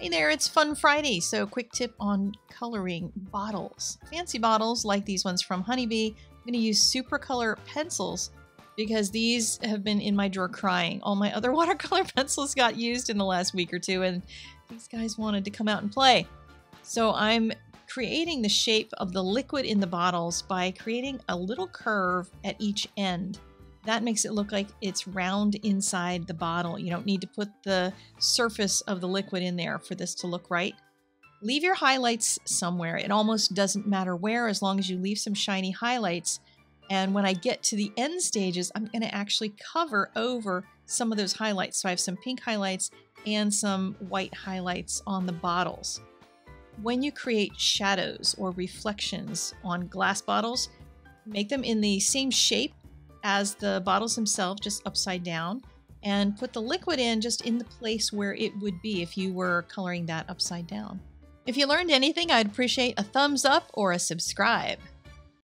Hey there, it's Fun Friday. So, quick tip on coloring bottles. Fancy bottles like these ones from Honeybee. I'm going to use Supracolor pencils because these have been in my drawer crying. All my other watercolor pencils got used in the last week or two, and these guys wanted to come out and play. So, I'm creating the shape of the liquid in the bottles by creating a little curve at each end. That makes it look like it's round inside the bottle. You don't need to put the surface of the liquid in there for this to look right. Leave your highlights somewhere. It almost doesn't matter where as long as you leave some shiny highlights. And when I get to the end stages, I'm going to actually cover over some of those highlights. So I have some pink highlights and some white highlights on the bottles. When you create shadows or reflections on glass bottles, make them in the same shape as the bottles themselves, just upside down, and put the liquid in just in the place where it would be if you were coloring that upside down. If you learned anything, I'd appreciate a thumbs up or a subscribe.